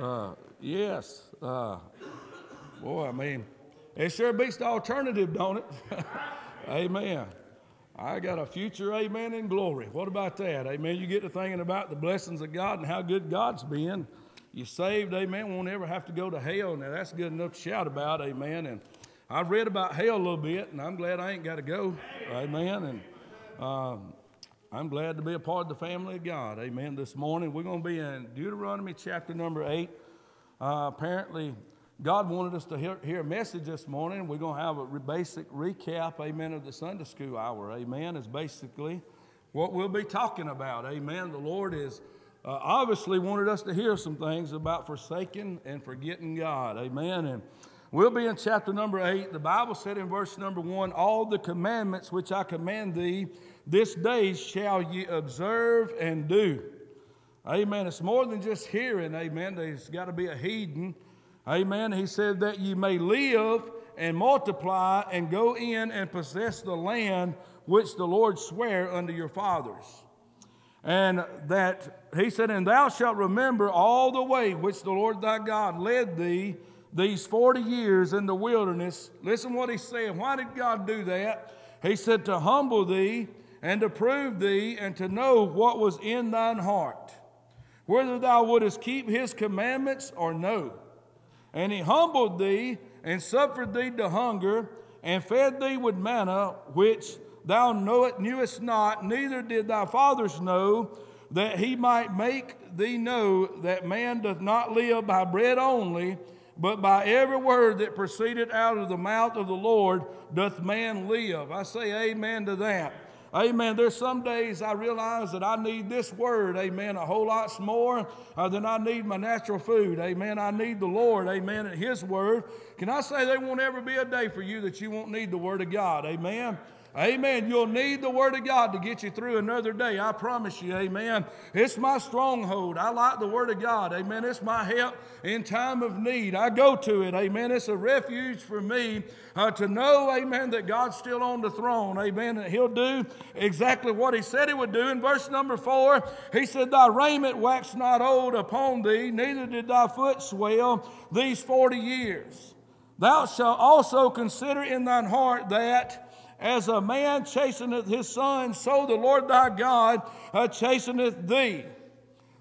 Uh, yes. Uh, boy, I mean, it sure beats the alternative, don't it? amen. I got a future amen in glory. What about that? Amen. You get to thinking about the blessings of God and how good God's been. You saved, amen, won't ever have to go to hell. Now, that's good enough to shout about, amen. And I've read about hell a little bit, and I'm glad I ain't got to go, amen. And um, I'm glad to be a part of the family of God. Amen. This morning we're going to be in Deuteronomy chapter number 8. Uh, apparently, God wanted us to hear, hear, a message this morning. We're going to have a re- basic recap, amen, of the Sunday school hour. Amen. Is basically what we'll be talking about. Amen. The Lord is uh, obviously wanted us to hear some things about forsaking and forgetting God. Amen. And We'll be in chapter number 8. The Bible said in verse number 1 All the commandments which I command thee this day shall ye observe and do. Amen. It's more than just hearing. Amen. There's got to be a heeding. Amen. He said that ye may live and multiply and go in and possess the land which the Lord sware unto your fathers. And that he said, And thou shalt remember all the way which the Lord thy God led thee these 40 years in the wilderness. Listen what he said. Why did God do that? He said, To humble thee and to prove thee and to know what was in thine heart, whether thou wouldest keep his commandments or no. And he humbled thee and suffered thee to hunger and fed thee with manna, which thou knewest not, neither did thy fathers know, that he might make thee know that man doth not live by bread only but by every word that proceeded out of the mouth of the Lord doth man live. I say amen to that. Amen. There's some days I realize that I need this word, amen, a whole lot more uh, than I need my natural food. Amen. I need the Lord, amen, and His word. Can I say there won't ever be a day for you that you won't need the word of God? Amen. Amen. You'll need the Word of God to get you through another day. I promise you. Amen. It's my stronghold. I like the Word of God. Amen. It's my help in time of need. I go to it. Amen. It's a refuge for me uh, to know, amen, that God's still on the throne. Amen. That He'll do exactly what He said He would do. In verse number four, He said, Thy raiment waxed not old upon thee, neither did thy foot swell these forty years. Thou shalt also consider in thine heart that as a man chasteneth his son, so the Lord thy God uh, chasteneth thee.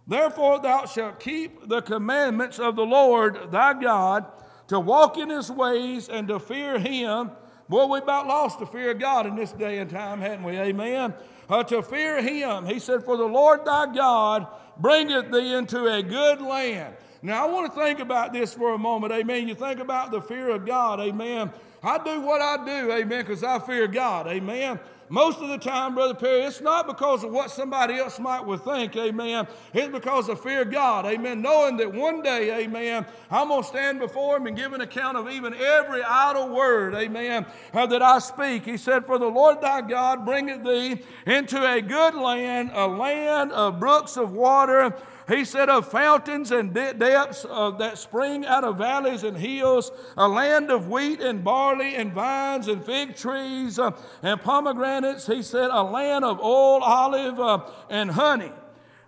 Therefore, thou shalt keep the commandments of the Lord thy God to walk in his ways and to fear him. Boy, we about lost the fear of God in this day and time, hadn't we? Amen. Uh, to fear him. He said, For the Lord thy God bringeth thee into a good land. Now, I want to think about this for a moment. Amen. You think about the fear of God. Amen. I do what I do, amen, because I fear God, amen. Most of the time, Brother Perry, it's not because of what somebody else might would think, amen. It's because of fear of God, amen. Knowing that one day, amen, I'm going to stand before Him and give an account of even every idle word, amen, uh, that I speak. He said, For the Lord thy God bringeth thee into a good land, a land of brooks of water he said, Of fountains and depths uh, that spring out of valleys and hills, a land of wheat and barley and vines and fig trees uh, and pomegranates. He said, A land of oil, olive, uh, and honey.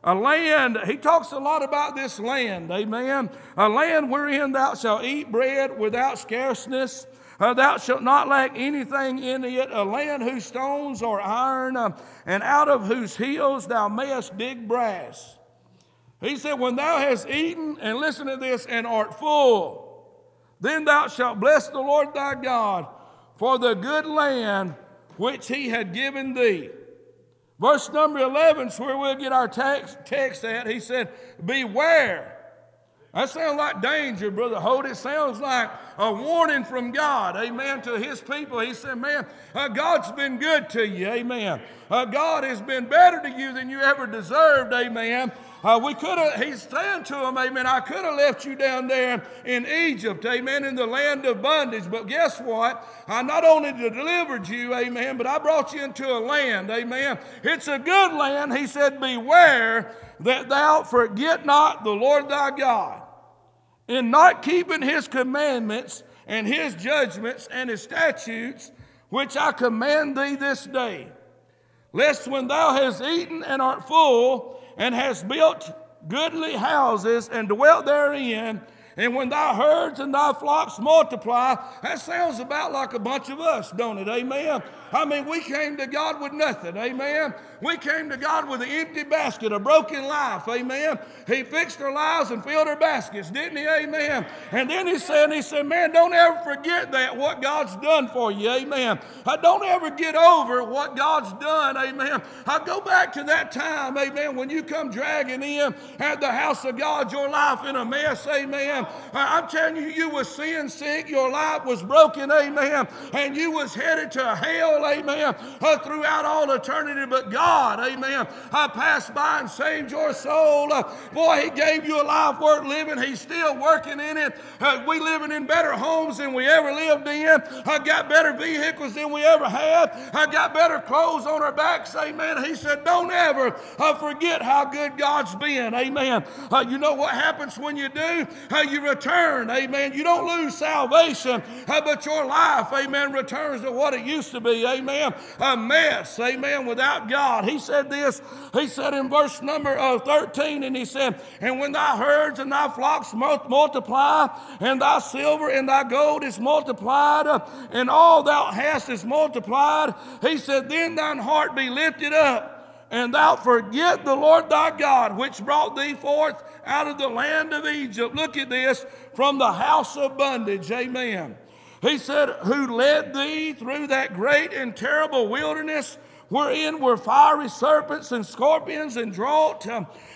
A land, he talks a lot about this land, amen. A land wherein thou shalt eat bread without scarceness. Uh, thou shalt not lack anything in it, a land whose stones are iron, uh, and out of whose hills thou mayest dig brass. He said, When thou hast eaten, and listen to this, and art full, then thou shalt bless the Lord thy God for the good land which he had given thee. Verse number 11 is where we'll get our text, text at. He said, Beware. That sounds like danger, Brother Holt. It sounds like a warning from God, amen, to his people. He said, Man, uh, God's been good to you, amen. Uh, God has been better to you than you ever deserved, amen. Uh, we could have, he's saying to them, amen, I could have left you down there in Egypt, amen, in the land of bondage. But guess what? I not only delivered you, amen, but I brought you into a land, amen. It's a good land. He said, Beware that thou forget not the Lord thy God in not keeping his commandments and his judgments and his statutes, which I command thee this day. Lest when thou hast eaten and art full, and hast built goodly houses and dwelt therein. And when thy herds and thy flocks multiply, that sounds about like a bunch of us, don't it? Amen. I mean, we came to God with nothing. Amen. We came to God with an empty basket, a broken life. Amen. He fixed our lives and filled our baskets, didn't he? Amen. And then he said, he said, man, don't ever forget that, what God's done for you. Amen. I don't ever get over what God's done. Amen. I go back to that time, amen, when you come dragging in at the house of God, your life in a mess. Amen. Uh, I'm telling you, you was sin sick, your life was broken. Amen. And you was headed to hell amen, uh, throughout all eternity. But God, amen, I passed by and saved your soul. Uh, boy, He gave you a life worth living. He's still working in it. Uh, we living in better homes than we ever lived in. I got better vehicles than we ever had. I got better clothes on our backs, amen. He said, don't ever uh, forget how good God's been, amen. You know what happens when you do? Uh, you return, amen. You don't lose salvation, but your life, amen, returns to what it used to be, amen, a mess, amen, without God. He said this, he said in verse number uh, 13, and he said, And when thy herds and thy flocks multiply, and thy silver and thy gold is multiplied, uh, and all thou hast is multiplied, he said, Then thine heart be lifted up and thou forget the Lord thy God, which brought thee forth out of the land of Egypt. Look at this from the house of bondage. Amen. He said, Who led thee through that great and terrible wilderness, wherein were fiery serpents and scorpions and drought.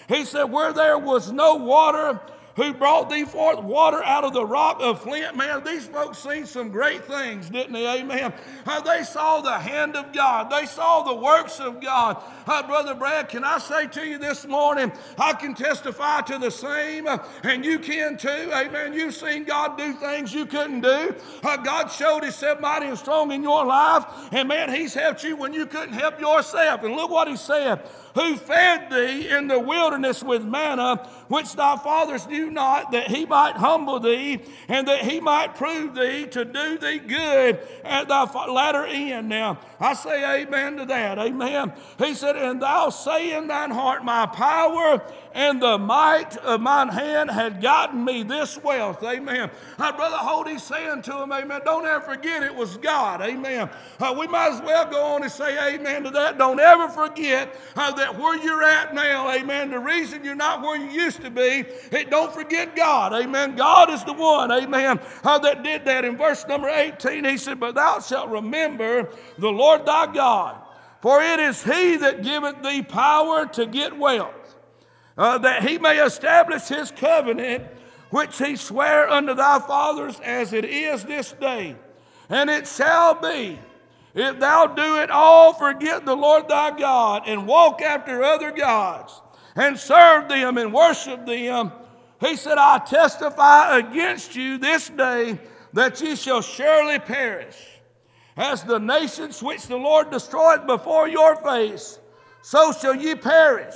He said, Where there was no water, who brought thee forth water out of the rock of flint. Man, these folks seen some great things, didn't they? Amen. Uh, they saw the hand of God, they saw the works of God. Uh, Brother Brad, can I say to you this morning, I can testify to the same, uh, and you can too. Amen. You've seen God do things you couldn't do. God showed Himself mighty and strong in your life, and man, He's helped you when you couldn't help yourself. And look what He said who fed thee in the wilderness with manna, which thy fathers knew not, that he might humble thee, and that he might prove thee to do thee good at thy latter end. Now, I say amen to that. Amen. He said, And thou say in thine heart, My power and the might of mine hand had gotten me this wealth. Amen. Uh, Brother Holding saying to him, Amen. Don't ever forget it was God. Amen. Uh, we might as well go on and say amen to that. Don't ever forget uh, that where you're at now, amen, the reason you're not where you used to be, it, don't forget God. Amen. God is the one, amen, how that did that. In verse number 18, he said, But thou shalt remember the Lord thy God, for it is he that giveth thee power to get wealth uh, that he may establish his covenant, which he sware unto thy fathers as it is this day. And it shall be, if thou do it all, forget the Lord thy God, and walk after other gods, and serve them and worship them. He said, I testify against you this day that ye shall surely perish. As the nations which the Lord destroyed before your face, so shall ye perish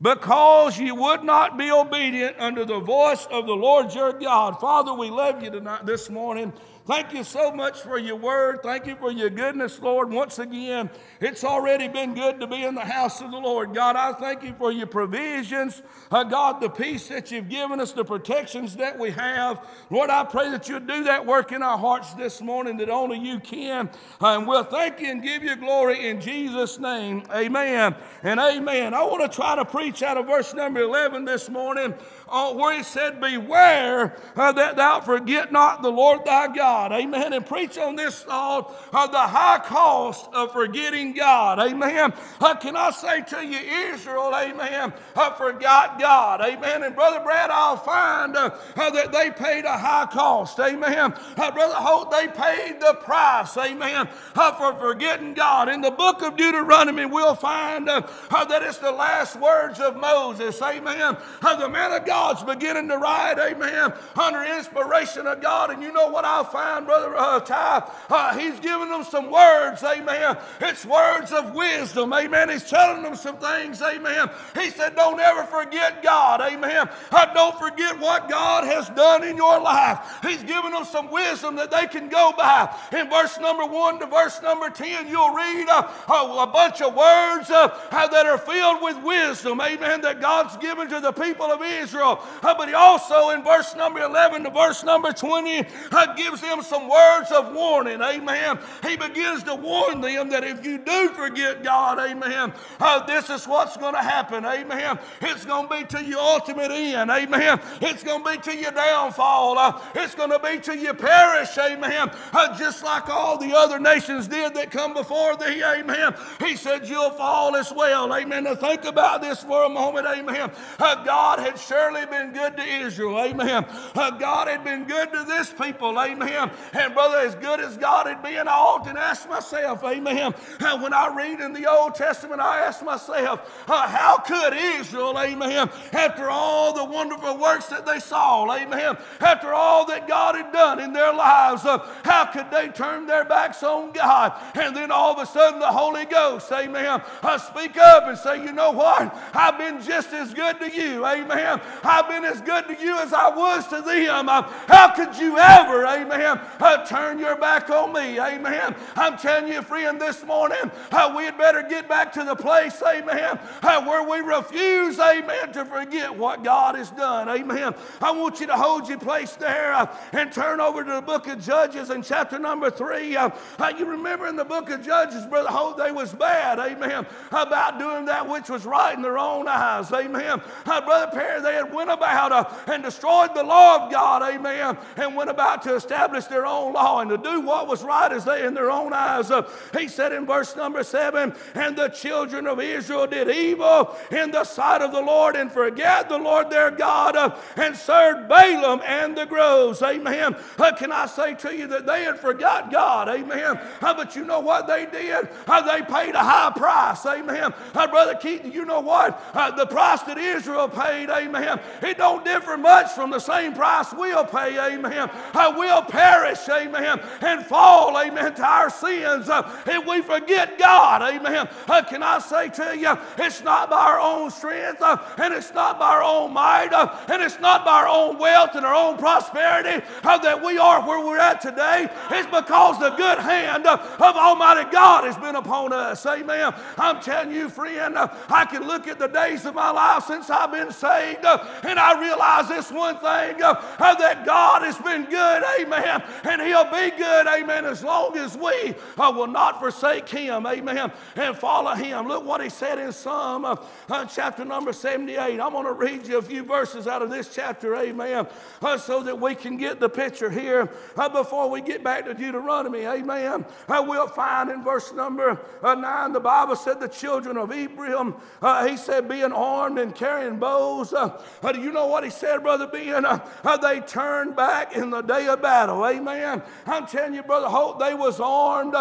because ye would not be obedient under the voice of the Lord your God. Father, we love you tonight this morning. Thank you so much for your word. Thank you for your goodness, Lord. Once again, it's already been good to be in the house of the Lord. God, I thank you for your provisions. Uh, God, the peace that you've given us, the protections that we have. Lord, I pray that you'll do that work in our hearts this morning that only you can. Uh, and we'll thank you and give you glory in Jesus' name. Amen and amen. I want to try to preach out of verse number 11 this morning uh, where he said, Beware uh, that thou forget not the Lord thy God. Amen. And preach on this thought of the high cost of forgetting God. Amen. Uh, can I say to you, Israel, amen, uh, forgot God. Amen. And Brother Brad, I'll find uh, uh, that they paid a high cost. Amen. Brother Holt, they paid the price. Amen. for forgetting God. In the book of Deuteronomy, we'll find that it's the last words of Moses. Amen. the man of God's beginning to ride, amen, under inspiration of God. And you know what I found? Find, Brother uh, Ty, uh, he's giving them some words, amen. It's words of wisdom, amen. He's telling them some things, amen. He said, Don't ever forget God, amen. Uh, don't forget what God has done in your life. He's giving them some wisdom that they can go by. In verse number 1 to verse number 10, you'll read uh, a bunch of words uh, that are filled with wisdom, amen, that God's given to the people of Israel. Uh, but he also, in verse number 11 to verse number 20, uh, gives them some words of warning, amen. He begins to warn them that if you do forget God, amen, uh, this is what's going to happen, amen. It's going to be to your ultimate end, amen. It's going to be to your downfall. Uh, it's going to be to your perish, amen. Uh, just like all the other nations did that come before thee, amen. He said, You'll fall as well, amen. Now think about this for a moment, amen. Uh, God had surely been good to Israel, amen. Uh, God had been good to this people, amen. And brother, as good as God had been, I often ask myself, amen. When I read in the Old Testament, I ask myself, uh, how could Israel, amen, after all the wonderful works that they saw, amen, after all that God had done in their lives, uh, how could they turn their backs on God? And then all of a sudden the Holy Ghost, amen, uh, speak up and say, you know what? I've been just as good to you, amen. I've been as good to you as I was to them. Uh, how could you ever, amen, uh, turn your back on me, amen? I'm telling you, friend, this morning, uh, we had better get back to the place, amen, uh, where we refuse, amen, to forget what God has done, amen. I want you to hold your place there uh, and turn over to the book of Judges in chapter number three. Uh, uh, you remember in the book of Judges, Brother Hope, they was bad, amen, about doing that which was right in their own eyes, amen. Uh, Brother Perry, they had went about and destroyed the law of God, amen, and went about to establish their own law and to do what was right as they in their own eyes. He said in verse number seven, and the children of Israel did evil in the sight of the Lord and forget the Lord their God and served Baalim and the groves, amen. Uh, can I say to you that they had forgot God, amen. Uh, but you know what they did? Uh, they paid a high price, amen. Brother Keaton, you know what? the price that Israel paid, amen, it don't differ much from the same price we'll pay, amen. we'll perish, amen, and fall, amen, to our sins uh, if we forget God, amen. Uh, can I say to you, it's not by our own strength uh, and it's not by our own might and it's not by our own wealth and our own prosperity that we are where we're at today. It's because the good hand of Almighty God has been upon us. Amen. I'm telling you, friend, I can look at the days of my life since I've been saved and I realize this one thing that God has been good. Amen. And He'll be good. Amen. As long as we will not forsake Him. Amen. And follow Him. Look what He said in Psalm uh, chapter number 78. I'm going to read you a few verses out of this chapter. Amen. Uh, so that we can get the picture here uh, before we get back to Deuteronomy. Amen. Uh, we'll find in verse number uh, 9, the Bible said the children of Ephraim, uh, he said, being armed and carrying bows. Uh, uh, do you know what he said, Brother Ben? they turned back in the day of battle. Amen. I'm telling you, Brother Holt, they was armed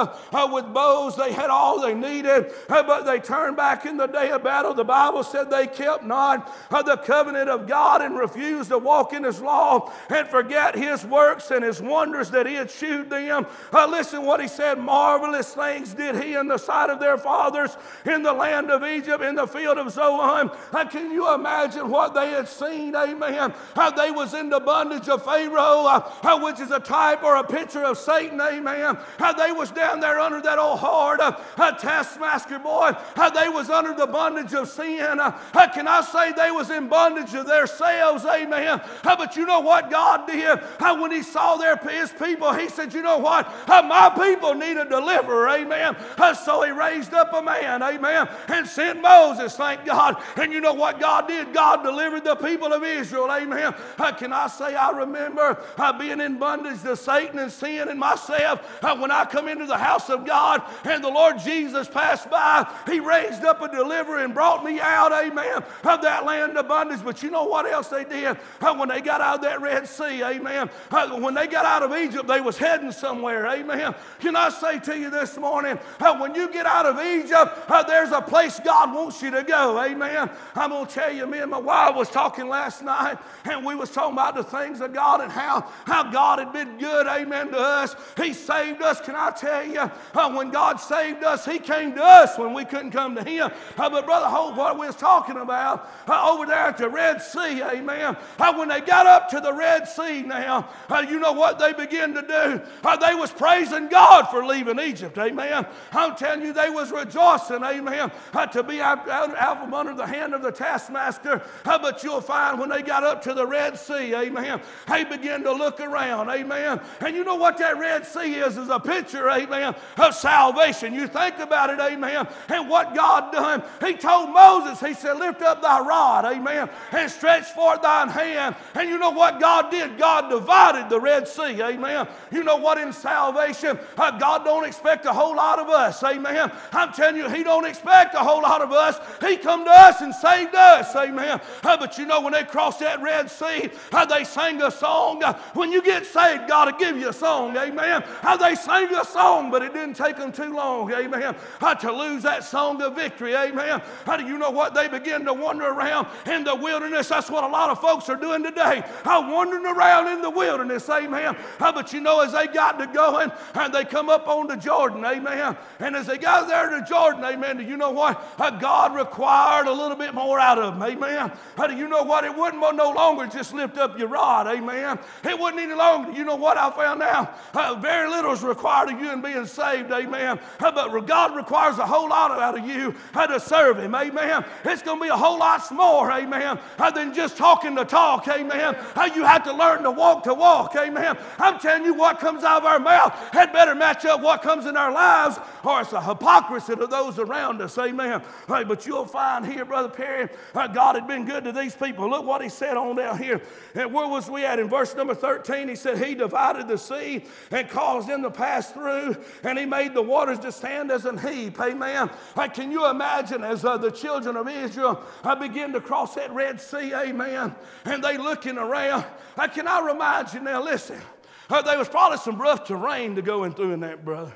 with bows. They had all they needed, but they turned back in the day of battle. The Bible said they kept not the covenant of God and refused to walk in his law and forget his works and his wonders that he had shewed them. Uh, listen what he said marvelous things did he in the sight of their fathers in the land of Egypt, in the field of Zoan. Uh, can you imagine what they had seen? Amen. How they was in the bondage of Pharaoh, uh, which is a type or a picture of Satan. Amen. How they was down there under that old hard uh, uh taskmaster boy. How they was under the bondage of sin. Uh, uh can I say they was in bondage of themselves? Amen. Uh, but you know what God did? when he saw their, his people, he said, You know what? my people need a deliverer. Amen. so he raised up a man. Amen. And sent Moses, thank God. And you know what God did? God delivered the people of Israel. Amen. can I say, I remember being in bondage to Satan and sin and myself uh, when I come into the house of God and the Lord Jesus passed by. He raised up a deliverer and brought me out. Amen. Of that land of bondage. But you know what else they did? Uh, when they got out of that Red Sea. Amen. Uh, when they got out of Egypt, they was heading somewhere. Amen. Can I say to you this morning, when you get out of Egypt, there's a place God wants you to go. Amen. I'm going to tell you, me and my wife was talking last night, and we was talking about the things of God and how, how God had been good, amen, to us. He saved us. Can I tell you, uh, when God saved us, He came to us when we couldn't come to Him. Uh, but Brother Hope, what we was talking about uh, over there at the Red Sea, amen, uh, when they got up to the Red Sea now, uh, you know what they began to do? Uh, they was praising God for leaving Egypt, amen. I'm telling you, they was rejoicing, amen, to be out, out, out from under the hand of the taskmaster. but you'll find when they got up to the Red Sea, amen, they began to look around, amen. And you know what that Red Sea is? Is a picture, amen, of salvation. You think about it, amen, and what God done. He told Moses, he said, lift up thy rod, amen, and stretch forth thine hand. And you know what God did? God divided the Red Sea, amen. You know what in salvation, uh, God don't expect a whole lot of us, amen. I'm telling you, he don't expect a whole lot of us. He come to us and saved us, amen. Uh, but you know, when they crossed that Red Sea, uh, they sang a song. Uh, when you get saved, God will give you a song, amen. How they sang a song, but it didn't take them too long, amen, How to lose that song of victory, amen. How do you know what? They begin to wander around in the wilderness. That's what a lot of folks are doing today. How wandering around in the wilderness, amen. How, but you know, as they got to going, and they come up on the Jordan, amen. And as they got there to Jordan, amen, do you know what? Uh, God required a little bit more out of them, amen. How do you know what? It wouldn't no longer just lift up your rod, amen. It wouldn't any longer. You know what I found out? Uh, very little is required of you in being saved, amen. Uh, but God requires a whole lot out of you uh, to serve Him, amen. It's going to be a whole lot more, amen, uh, than just talking the talk, amen. Uh, you have to learn to walk to walk, amen. I'm telling you, what comes out of our mouth had better match up what comes in our lives, or it's a hypocrisy to those around us, amen. Hey, but you'll find here, Brother Perry, uh, God had been good to these people. Look what He said on down here. And where was we at? In verse number 13, He said, He divided the sea and caused them to pass through, and He made the waters to stand as an heap, amen. Hey, can you imagine as uh, the children of Israel uh, begin to cross that Red Sea, amen, and they looking around? Uh, can I remind you now, listen. Uh, there was probably some rough terrain to go in through in that, brother.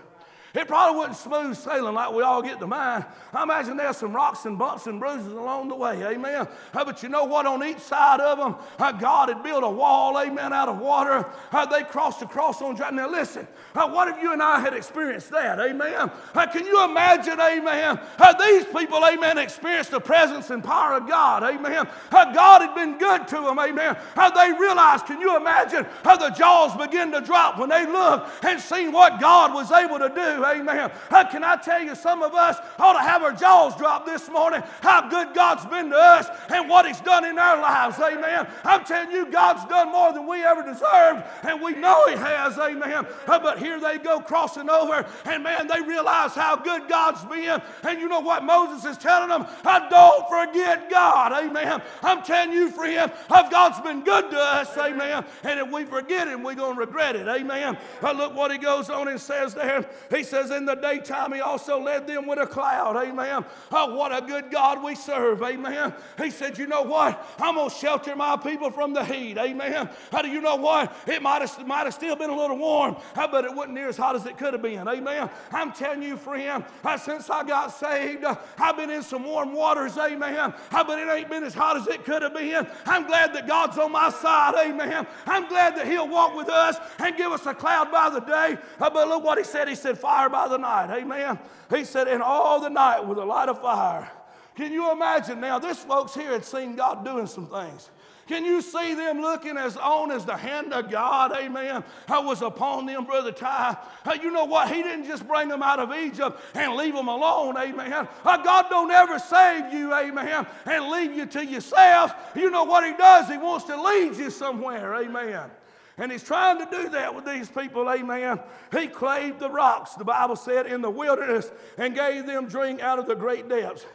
It probably wasn't smooth sailing like we all get to mind. I imagine there's some rocks and bumps and bruises along the way, amen. Uh, but you know what? On each side of them, uh, God had built a wall, amen, out of water. Uh, they crossed across on dry. Now listen, what if you and I had experienced that, amen? Can you imagine, amen? These people, amen, experienced the presence and power of God, amen. How God had been good to them, amen. How they realized, can you imagine how the jaws begin to drop when they looked and seen what God was able to do? Amen. How can I tell you, some of us ought to have our jaws dropped this morning, how good God's been to us and what He's done in our lives. Amen. I'm telling you, God's done more than we ever deserved, and we know He has. Amen. Uh, but here they go crossing over, and man, they realize how good God's been. And you know what Moses is telling them? I uh, don't forget God. Amen. I'm telling you, friend, if God's been good to us, amen. And if we forget Him, we're going to regret it. Amen. Look what He goes on and says there. He says, In the daytime, He also led them with a cloud. Amen. Oh, what a good God we serve. Amen. He said, You know what? I'm going to shelter my people from the heat. Amen. How do you know what? It might have, might have still been a little warm, uh, but it wasn't near as hot as it could have been. Amen. I'm telling you, friend, uh, since I got saved, uh, I've been in some warm waters. Amen. But it ain't been as hot as it could have been. I'm glad that God's on my side. Amen. I'm glad that He'll walk with us and give us a cloud by the day. But look what He said. He said, Fire fire by the night. Amen. He said, and all the night with a light of fire. Can you imagine now? This folks here had seen God doing some things. Can you see them looking as on as the hand of God, amen, that was upon them, Brother Ty? You know what? He didn't just bring them out of Egypt and leave them alone, amen. Uh, God don't ever save you, amen, and leave you to yourself. You know what He does? He wants to lead you somewhere, amen. And he's trying to do that with these people, amen. He clave the rocks, the Bible said, in the wilderness and gave them drink out of the great depths.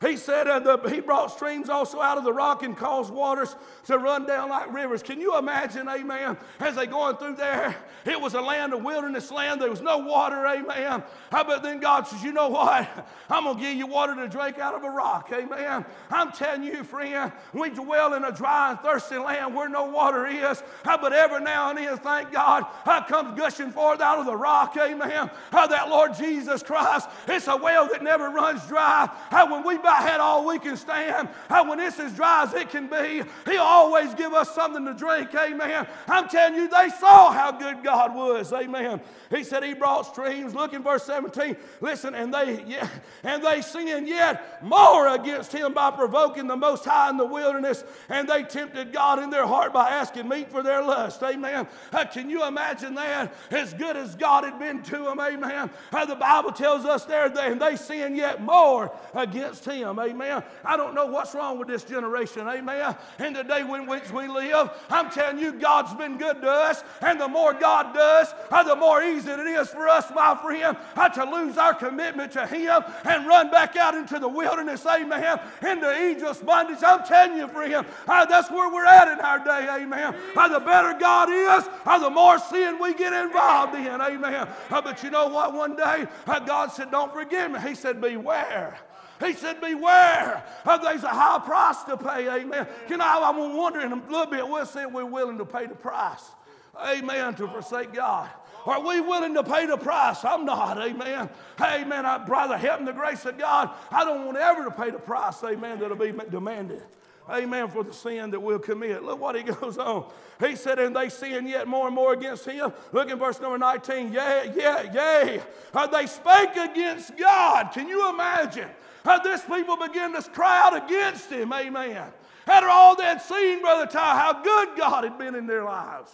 He said uh, the, he brought streams also out of the rock and caused waters to run down like rivers. Can you imagine, amen, as they going through there? It was a land, a wilderness land. There was no water, amen. How but then God says, you know what? I'm going to give you water to drink out of a rock, amen. I'm telling you, friend, we dwell in a dry and thirsty land where no water is. How but every now and then, thank God, how comes gushing forth out of the rock, amen. How that Lord Jesus Christ, it's a well that never runs dry. How When we about had all we can stand. How when it's as dry as it can be, He'll always give us something to drink. Amen. I'm telling you, they saw how good God was. Amen. He said He brought streams. Look in verse 17. Listen, and they yeah, and they sinned yet more against Him by provoking the Most High in the wilderness, and they tempted God in their heart by asking meat for their lust. Amen. Uh, can you imagine that? As good as God had been to them. Amen. Uh, the Bible tells us there, they, and they sinned yet more against Him. Amen. I don't know what's wrong with this generation. Amen. In the day in which we live, I'm telling you, God's been good to us, and the more God does, uh, the more easy it is for us, my friend, uh, to lose our commitment to Him and run back out into the wilderness. Amen. Into Egypt's bondage. I'm telling you, friend, uh, that's where we're at in our day. Amen. The better God is, the more sin we get involved in. Amen. But you know what? One day, God said, Don't forgive me. He said, Beware. He said, Beware. There's a high price to pay. Amen. You know, I'm wondering a little bit, we'll say we're willing to pay the price. Amen. To forsake God. Are we willing to pay the price? I'm not, amen. Amen. I'd rather help the grace of God. I don't want ever to pay the price, amen, that'll be demanded. Amen, for the sin that we'll commit. Look what he goes on. He said, and they sin yet more and more against him. Look in verse number 19. Yea, yea, yea. Uh, they spake against God. Can you imagine? Uh, this people begin to cry out against him. Amen. After all they had seen, Brother Ty, how good God had been in their lives.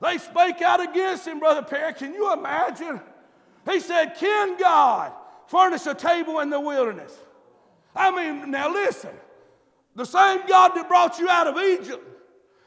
They spake out against him, Brother Perry. Can you imagine? He said, Can God furnish a table in the wilderness? I mean, now listen. The same God that brought you out of Egypt,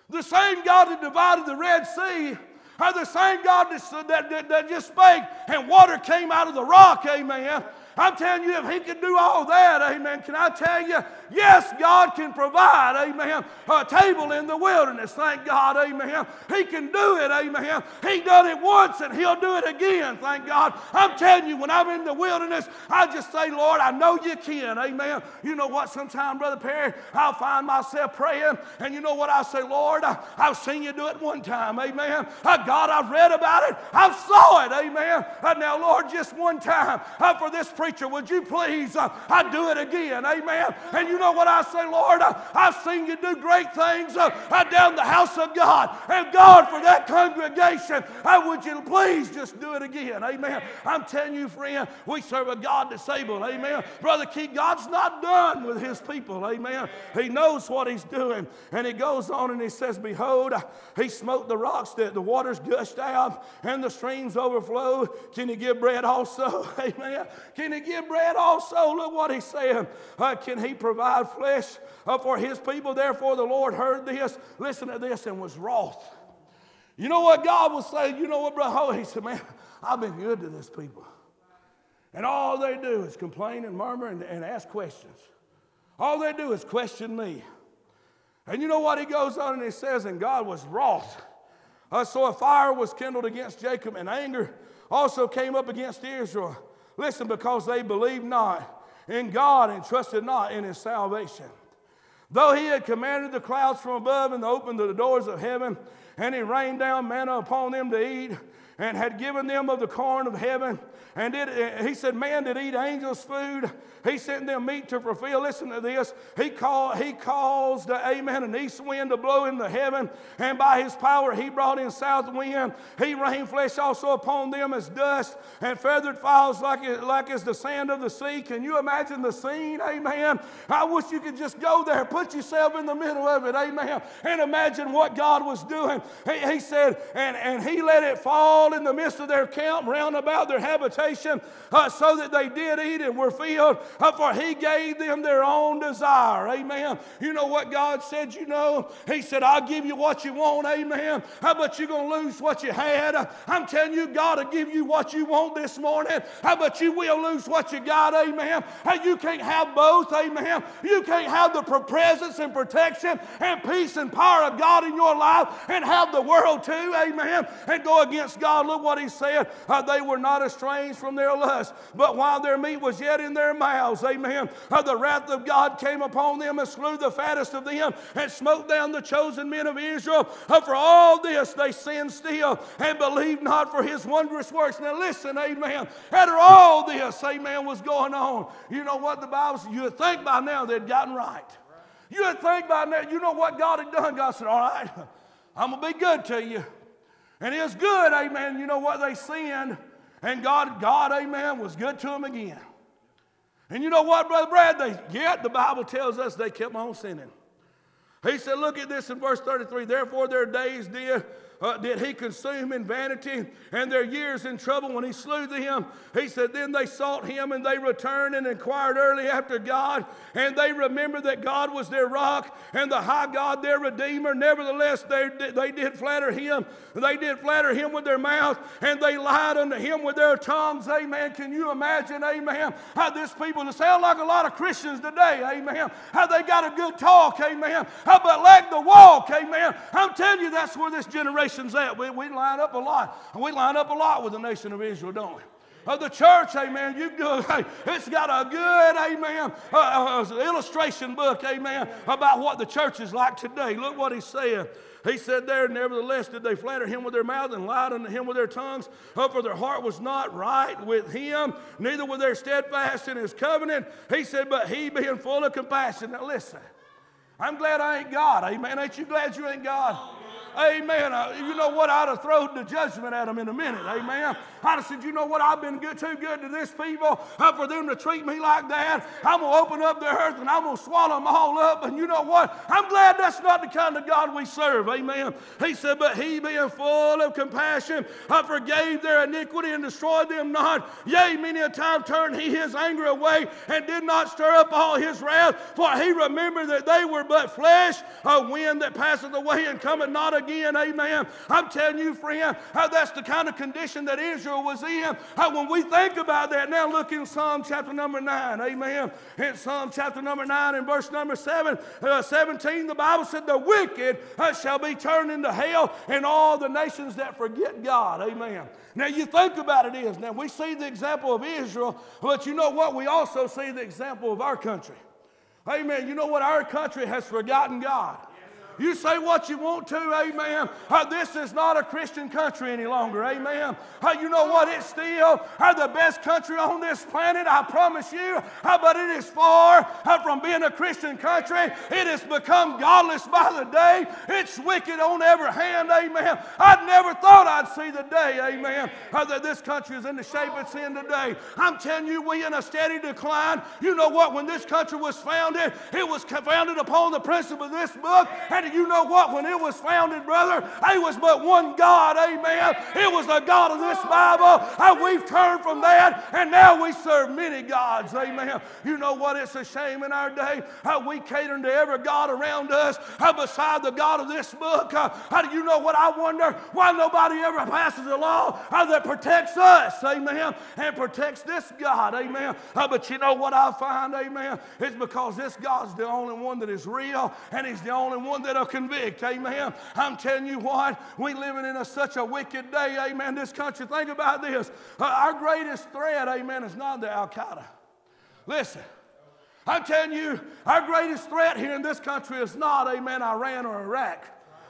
the same God that divided the Red Sea, are the same God that, that, that, that just spake and water came out of the rock, amen. I'm telling you, if He can do all that, amen, can I tell you, yes, God can provide, amen, a table in the wilderness, thank God, amen. He can do it, amen. He done it once and He'll do it again, thank God. I'm telling you, when I'm in the wilderness, I just say, Lord, I know you can, amen. You know what, sometime, Brother Perry, I'll find myself praying, and you know what I say, Lord, I, have seen you do it one time, amen. Uh, God, I've read about it, I've saw it, amen. Uh, now, Lord, just one time uh, for this preacher, would you please uh, I do it again? Amen. And you know what I say, Lord? Uh, I've seen you do great things uh, down the house of God. And God, for that congregation, uh, would you please just do it again? Amen. I'm telling you, friend, we serve a God able. Amen. Brother Keith, God's not done with his people. Amen. He knows what he's doing. And he goes on and he says, Behold, he smote the rocks that the waters gushed out and the streams overflow. Can you give bread also? Amen. Can he give bread also? Look what he's saying. Uh, can he provide flesh uh, for his people? Therefore, the Lord heard this, listened to this, and was wroth. You know what God was saying? You know what, brother? He said, Man, I've been good to this people. And all they do is complain and murmur and, and ask questions. All they do is question me. And you know what he goes on and he says, and God was wroth. Uh, so a fire was kindled against Jacob, and anger also came up against Israel. Listen, because they believed not in God and trusted not in his salvation. Though he had commanded the clouds from above and opened the doors of heaven, and he rained down manna upon them to eat, and had given them of the corn of heaven, and he said, Man did eat angels' food. He sent them meat to fulfill. Listen to this. He, called, he caused, amen, an east wind to blow in the heaven. And by his power, he brought in south wind. He rained flesh also upon them as dust and feathered fowls like, like as the sand of the sea. Can you imagine the scene? Amen. I wish you could just go there, put yourself in the middle of it. Amen. And imagine what God was doing. He, he said, and, and he let it fall in the midst of their camp, round about their habitation, uh, so that they did eat and were filled uh, for he gave them their own desire. Amen. You know what God said, you know? He said, I'll give you what you want. Amen. Uh, How about you going to lose what you had? Uh, I'm telling you, God will give you what you want this morning. How about you will lose what you got? Amen. You can't have both. Amen. You can't have the presence and protection and peace and power of God in your life and have the world too. Amen. And go against God God, look what he said. Uh, they were not estranged from their lust, but while their meat was yet in their mouths, amen, uh, the wrath of God came upon them and slew the fattest of them and smote down the chosen men of Israel. Uh, for all this they sinned still and believed not for his wondrous works. Now listen, amen. After all this, amen, was going on, you know what the Bible says? You would think by now they'd gotten right. You would think by now, you know what God had done? God said, All right, I'm going to be good to you. And it's good, amen. You know what? They sinned, and God, God, amen, was good to them again. And you know what, Brother Brad? They, yet the Bible tells us they kept on sinning. He said, Look at this in verse 33. Therefore, their days did uh, did he consume in vanity and their years in trouble when he slew them? He said, Then they sought him and they returned and inquired early after God, and they remembered that God was their rock and the high God their redeemer. Nevertheless, they, they did flatter him. They did flatter him with their mouth and they lied unto him with their tongues. Amen. Can you imagine, amen, how this people sound like a lot of Christians today, amen, how they got a good talk, amen, how but lack the walk, amen. I'm telling you, that's where this generation nation's at. We, we line up a lot. We line up a lot with the nation of Israel, don't we? Of the church, amen. You go, hey, it's got a good, amen, uh, uh, uh, illustration book, amen, about what the church is like today. Look what he said. He said there, nevertheless, did they flatter him with their mouth and lied unto him with their tongues? Uh, for their heart was not right with him, neither were they steadfast in his covenant. He said, but he being full of compassion. Now listen, I'm glad I ain't God. Amen. Ain't you glad you ain't God? Amen. Uh, you know what? I'd have thrown the judgment at them in a minute. Amen. I'd have said, you know what? I've been good, too good to this people uh, for them to treat me like that. I'm going to open up the earth and I'm going to swallow them all up. And you know what? I'm glad that's not the kind of God we serve. Amen. He said, but he being full of compassion, I forgave their iniquity and destroyed them not. Yea, many a time turned he his anger away and did not stir up all his wrath. For he remembered that they were but flesh, a wind that passeth away and cometh not again. Amen. I'm telling you, friend, how that's the kind of condition that Israel was in. How when we think about that, now look in Psalm chapter number 9. Amen. In Psalm chapter number 9 and verse number 7, uh, 17, the Bible said, The wicked uh, shall be turned into hell, and all the nations that forget God. Amen. Now you think about it is, now we see the example of Israel, but you know what? We also see the example of our country. Amen. You know what? Our country has forgotten God. You say what you want to, amen. Uh, this is not a Christian country any longer, amen. Uh, you know what? It's still uh, the best country on this planet, I promise you. Uh, but it is far uh, from being a Christian country. It has become godless by the day. It's wicked on every hand, amen. I never thought I'd see the day, amen, uh, that this country is in the shape it's in today. I'm telling you, we in a steady decline. You know what? When this country was founded, it was founded upon the principle of this book. And you know what? When it was founded, brother, it was but one God, amen. It was the God of this Bible. And we've turned from that, and now we serve many gods, amen. You know what? It's a shame in our day how we cater to every God around us how beside the God of this book. Uh, how do you know what I wonder? Why nobody ever passes a law uh, that protects us, amen, and protects this God, amen. Uh, but you know what I find, amen? It's because this God's the only one that is real, and He's the only one that that'll convict. Amen. I'm telling you what, we living in a, such a wicked day. Amen. This country, think about this. Uh, our greatest threat, amen, is not the Al Qaeda. Listen. I'm telling you, our greatest threat here in this country is not, amen, Iran or Iraq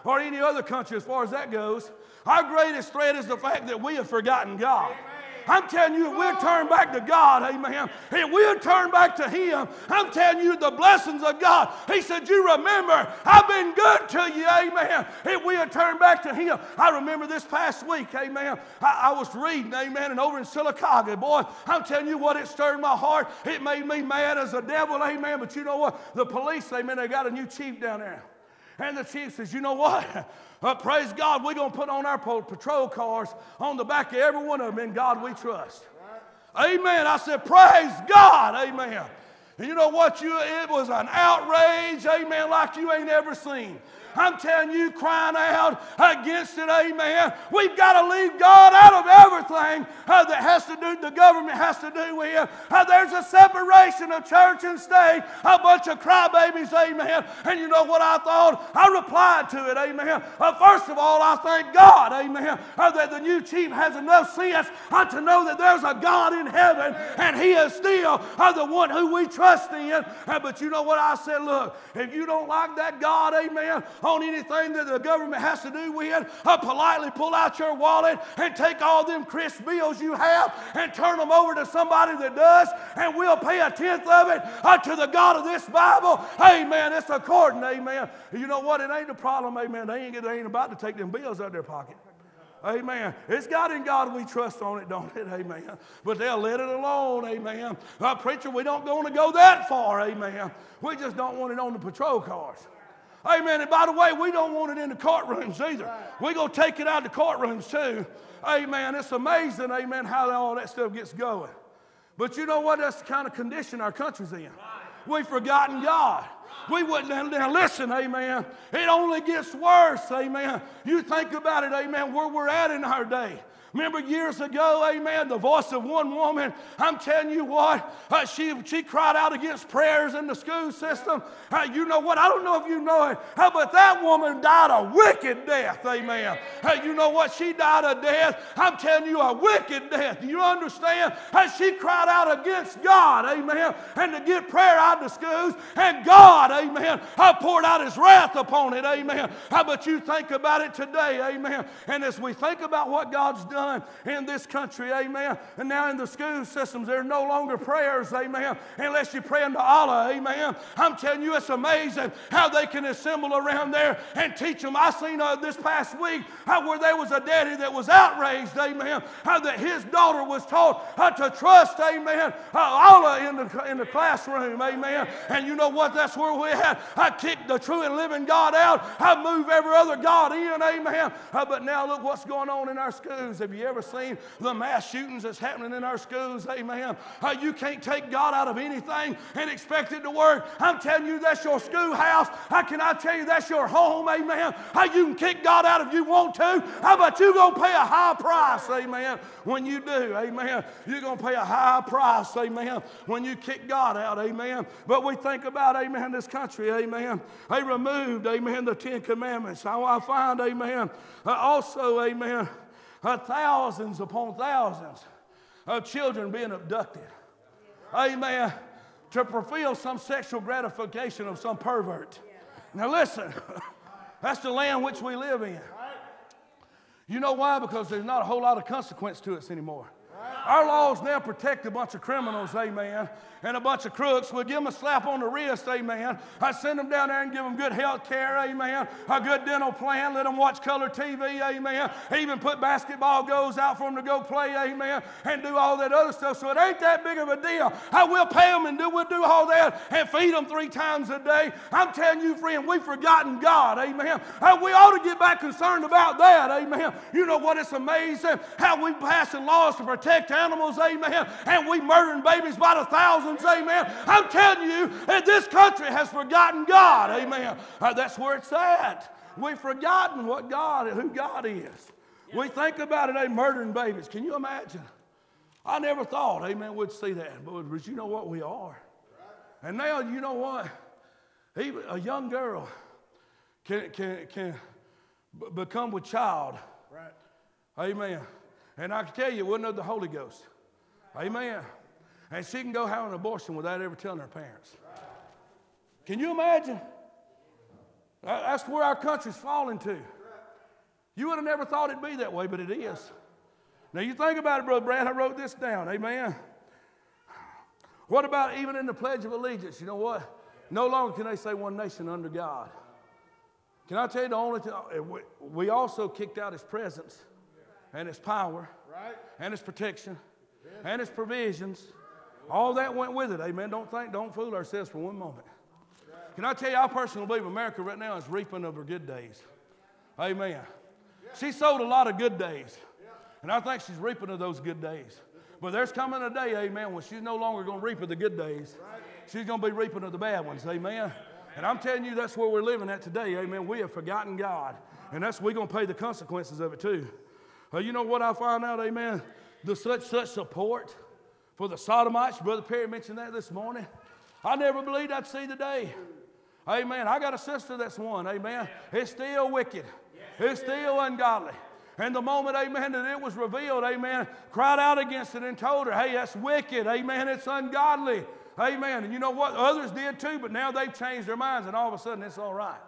or any other country as far as that goes. Our greatest threat is the fact that we have forgotten God. Amen. I'm telling you, if we'll turn back to God, amen, if we'll turn back to Him, I'm telling you the blessings of God. He said, You remember, I've been good to you, amen. If we'll turn back to Him. I remember this past week, amen. I, I was reading, amen, and over in Sylacauga, boy, I'm telling you what, it stirred my heart. It made me mad as a devil, amen. But you know what? The police, amen, they got a new chief down there. And the chief says, You know what? Uh, praise God, we're going to put on our patrol cars on the back of every one of them. In God we trust. Amen. I said, Praise God. Amen. And you know what? You, it was an outrage, amen, like you ain't ever seen. I'm telling you, crying out against it, amen. We've got to leave God out of everything uh, that has to do, the government has to do with. Uh, there's a separation of church and state, a bunch of crybabies, amen. And you know what I thought? I replied to it, amen. Uh, first of all, I thank God, amen, uh, that the new chief has enough sense uh, to know that there's a God in heaven and he is still uh, the one who we trust in. Uh, but you know what I said? Look, if you don't like that God, amen, on anything that the government has to do with, uh, politely pull out your wallet and take all them crisp bills you have and turn them over to somebody that does, and we'll pay a tenth of it uh, to the God of this Bible. Amen. It's according, amen. You know what? It ain't a problem, amen. They ain't, they ain't about to take them bills out of their pocket. Amen. It's God in God we trust on it, don't it? Amen. But they'll let it alone. Amen. Uh, preacher, we don't want to go that far. Amen. We just don't want it on the patrol cars. Amen. And by the way, we don't want it in the courtrooms either. We're going to take it out of the courtrooms too. Amen. It's amazing, amen, how all that stuff gets going. But you know what? That's the kind of condition our country's in. We've forgotten God. We wouldn't now listen, amen. It only gets worse, amen. You think about it, amen, where we're at in our day. Remember years ago, amen, the voice of one woman. I'm telling you what, uh, she, she cried out against prayers in the school system. Uh, you know what? I don't know if you know it, uh, but that woman died a wicked death, amen. Uh, you know what? She died a death. I'm telling you, a wicked death. Do you understand? Uh, she cried out against God, amen, and to get prayer out of the schools, and God, amen, I poured out his wrath upon it, amen. How about you think about it today, amen? And as we think about what God's done, done in this country, amen. And now in the school systems, there are no longer prayers, amen, unless you pray unto Allah, amen. I'm telling you, it's amazing how they can assemble around there and teach them. I seen uh, this past week how where there was a daddy that was outraged, amen, how that his daughter was taught how to trust, amen, uh, Allah in the, in the classroom, amen. And you know what? That's where we at. I kick the true and living God out. I move every other God in, amen. Uh, but now look what's going on in our schools. Have you ever seen the mass shootings that's happening in our schools? Amen. Uh, you can't take God out of anything and expect it to work. I'm telling you, that's your schoolhouse. How can I tell you that's your home? Amen. How you can kick God out if you want to. How about you to pay a high price? Amen. When you do, amen. You're going to pay a high price, amen, when you kick God out, amen. But we think about, amen, this country, amen. They removed, amen, the Ten Commandments. How I find, amen, uh, also, amen, thousands upon thousands of children being abducted. Amen. To fulfill some sexual gratification of some pervert. Now, listen, that's the land which we live in. You know why? Because there's not a whole lot of consequence to us anymore. Our laws now protect a bunch of criminals, amen, and a bunch of crooks. We'll give them a slap on the wrist, amen. I send them down there and give them good health care, amen, a good dental plan, let them watch color TV, amen, even put basketball goals out for them to go play, amen, and do all that other stuff. So it ain't that big of a deal. I will pay them and do, we'll do all that and feed them three times a day. I'm telling you, friend, we've forgotten God, amen. Uh, we ought to get back concerned about that, amen. You know what? It's amazing how we passing laws to protect animals, amen, and we murdering babies by the thousands, amen. I'm telling you that this country has forgotten God, amen. Uh, that's where it's at. We've forgotten what God, who God is. We think about it, they murdering babies. Can you imagine? I never thought, amen, we'd see that. But, but you know what? We are. And now, you know what? Even a young girl can, can, can become with child. Right. Amen. And I can tell you, it wasn't of the Holy Ghost. Amen. And she can go have an abortion without ever telling her parents. Can you imagine? That's where our country's falling to. You would have never thought it'd be that way, but it is. Now you think about it, Brother Brad. I wrote this down. Amen. What about even in the Pledge of Allegiance? You know what? No longer can they say one nation under God. Can I tell you the only thing? Uh, we also kicked out his presence and His power and His protection and His provisions. All that went with it. Amen. Don't think, don't fool ourselves for one moment. Can I tell you, I personally believe America right now is reaping of her good days. Amen. She sowed a lot of good days. And I think she's reaping of those good days. But there's coming a day, amen, when she's no longer going to reap of the good days. She's going to be reaping of the bad ones. Amen. And I'm telling you, that's where we're living at today. Amen. We have forgotten God. And that's we're going to pay the consequences of it too. Uh, you know what I found out, amen? The such such support for the sodomites. Brother Perry mentioned that this morning. I never believed I'd see the day. Amen. I got a sister that's one. Amen. It's still wicked. It's still ungodly. And the moment, amen, that it was revealed, amen, cried out against it and told her, hey, that's wicked. Amen. It's ungodly. Amen. And you know what? Others did too, but now they've changed their minds and all of a sudden it's all right.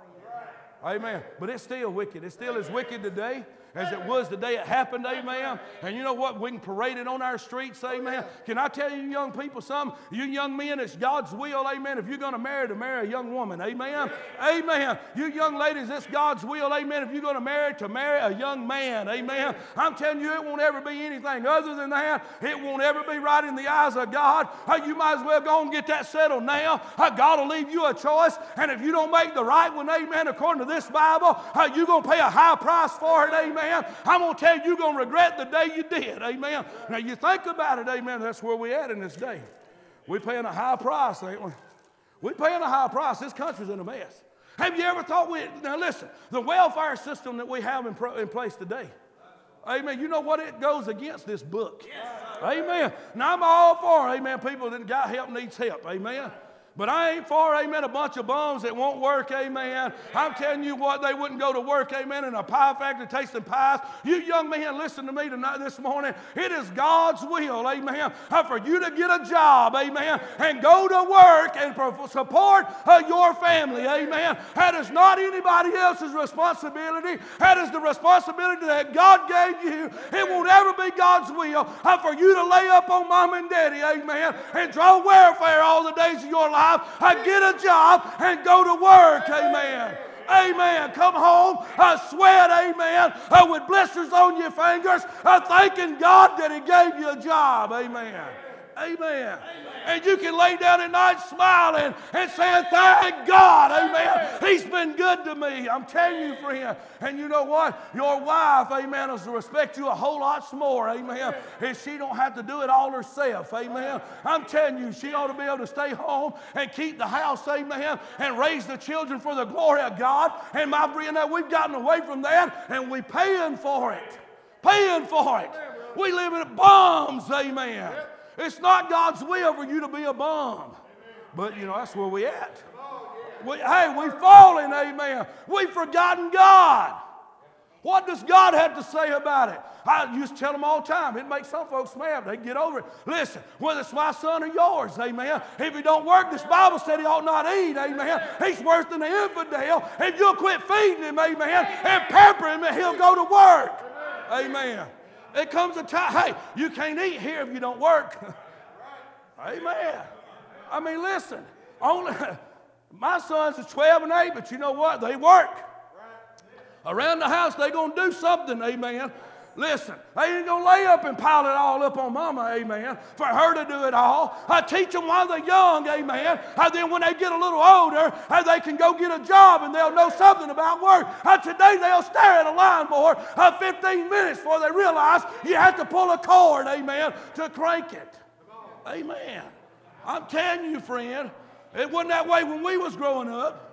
Amen. But it's still wicked. It's still as wicked today as it was the day it happened, amen. And you know what? We can parade it on our streets, oh, amen. Can I tell you, young people, some, you young men, it's God's will, amen. If you're going to marry, to marry a young woman, amen. Amen. You young ladies, it's God's will, amen. If you're going to marry, to marry a young man, amen. I'm telling you, it won't ever be anything other than that. It won't ever be right in the eyes of God. You might as well go and get that settled now. God will leave you a choice. And if you don't make the right one, amen, according to this Bible, you're going to pay a high price for it, amen. Amen. I'm going to tell you, you're going to regret the day you did. Amen. Now, you think about it. Amen. That's where we at in this day. We're paying a high price, ain't we? We're paying a high price. This country's in a mess. Have you ever thought we, now listen, the welfare system that we have in, pro, in place today, amen, you know what? It goes against this book. Yes, amen. Now I'm all for, amen, people that got help needs help, amen. But I ain't for, amen, a bunch of bums that won't work, amen. I'm telling you what, they wouldn't go to work, amen, in a pie factory tasting pies. You young men, listen to me tonight, this morning. It is God's will, amen, uh, for you to get a job, amen, and go to work and support uh, your family, amen. That is not anybody else's responsibility. That is the responsibility that God gave you. It won't ever be God's will uh, for you to lay up on mom and daddy, amen, and draw welfare all the days of your life life, I get a job and go to work. Amen. Amen. Come home, I sweat, amen, uh, with blisters on your fingers, uh, thanking God that He gave you a job. Amen. Amen. Amen. And you can lay down at night smiling and saying, Thank God. Amen. He's been good to me. I'm telling you, friend. And you know what? Your wife, amen, is to respect you a whole lot more. Amen. And she don't have to do it all herself. Amen. I'm telling you, she ought to be able to stay home and keep the house. Amen. And raise the children for the glory of God. And my friend, we've gotten away from that and we're paying for it. Paying for it. We live in bombs. Amen. It's not God's will for you to be a bum. But, you know, that's where we at. We, hey, we've fallen, amen. We've forgotten God. What does God have to say about it? I used to tell them all the time. It makes some folks mad. They get over it. Listen, whether it's my son or yours, amen. If he don't work, this Bible said he ought not eat, amen. He's worse than the infidel. If you'll quit feeding him, amen, and pamper him, he'll go to work. Amen. It comes a time, hey, you can't eat here if you don't work. Amen. I mean, listen, only my sons is 12 and 8, but you know what? They work. Around the house, they're going to do something, amen. Listen, they ain't gonna lay up and pile it all up on mama, amen, for her to do it all. I teach them while they're young, amen. And then when they get a little older, they can go get a job and they'll know something about work. And today they'll stare at a lawnmower uh, 15 minutes before they realize you have to pull a cord, amen, to crank it. Amen. I'm telling you, friend, it wasn't that way when we was growing up.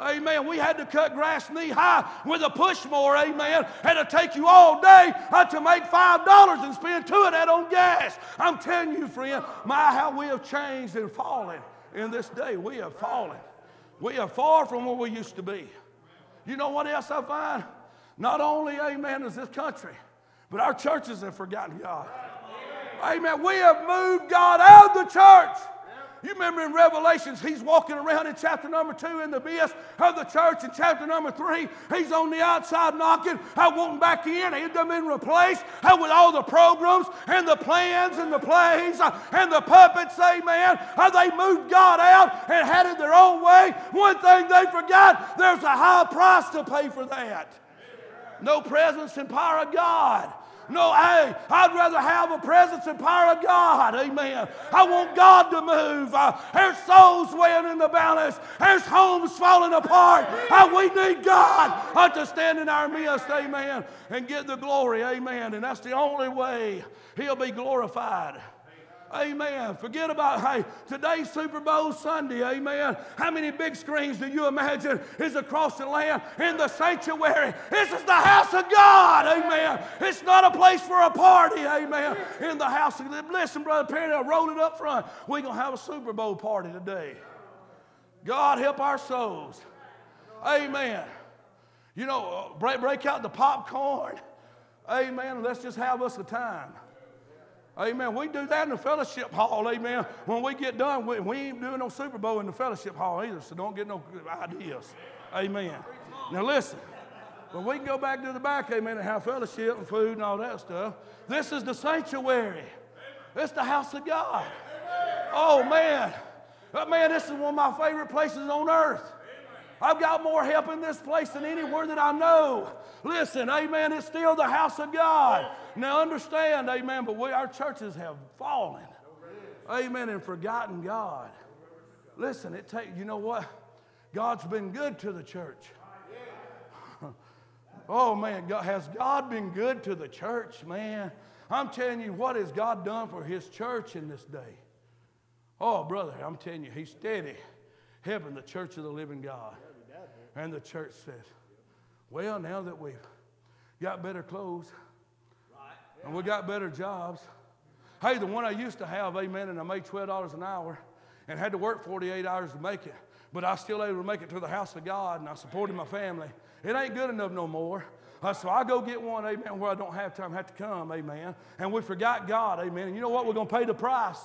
Amen. We had to cut grass knee high with a push mower. Amen. Had to take you all day uh, to make five dollars and spend two of that on gas. I'm telling you, friend, my how we have changed and fallen in this day. We have fallen. We are far from where we used to be. You know what else I find? Not only, amen, is this country, but our churches have forgotten God. Amen. We have moved God out of the church. You remember in Revelations, he's walking around in chapter number two in the abyss of the church. In chapter number three, he's on the outside knocking, I wanting back in. He'd been replaced with all the programs and the plans and the plays uh, and the puppets, amen. How they moved God out and had it their own way. One thing they forgot, there's a high price to pay for that. No presence and power of God. No, hey, I'd rather have a presence and power of God. Amen. I want God to move. Uh, there's souls weighing in the balance. There's homes falling apart. Uh, we need God uh, to stand in our midst. Amen. And get the glory. Amen. And that's the only way He'll be glorified. Amen. Forget about, hey, today's Super Bowl Sunday. Amen. How many big screens do you imagine is across the land in the sanctuary? This is the house of God. Amen. It's not a place for a party. Amen. In the house of Listen, Brother Perry, I wrote it up front. We're going to have a Super Bowl party today. God help our souls. Amen. You know, uh, break, break out the popcorn. Amen. Let's just have us a time. Amen. We do that in the fellowship hall. Amen. When we get done, we, we ain't doing no Super Bowl in the fellowship hall either, so don't get no ideas. Amen. Now listen. When we can go back to the back, amen, and have fellowship and food and all that stuff. This is the sanctuary. It's the house of God. Oh man. Uh, man, this is one of my favorite places on earth. I've got more help in this place than anywhere that I know. Listen, amen, it's still the house of God. Now understand, amen, but we, our churches have fallen. Amen, and forgotten God. Listen, it take you know what? God's been good to the church. oh man, God, has God been good to the church, man? I'm telling you, what has God done for his church in this day? Oh, brother, I'm telling you, he's steady helping the church of the living God. And the church says, Well, now that we've got better clothes and we got better jobs, hey, the one I used to have, amen, and I made $12 an hour and had to work 48 hours to make it, but I still able to make it to the house of God and I supported my family. It ain't good enough no more. Uh, so I go get one, amen, where I don't have time, have to come, amen. And we forgot God, amen. And you know what? We're going to pay the price.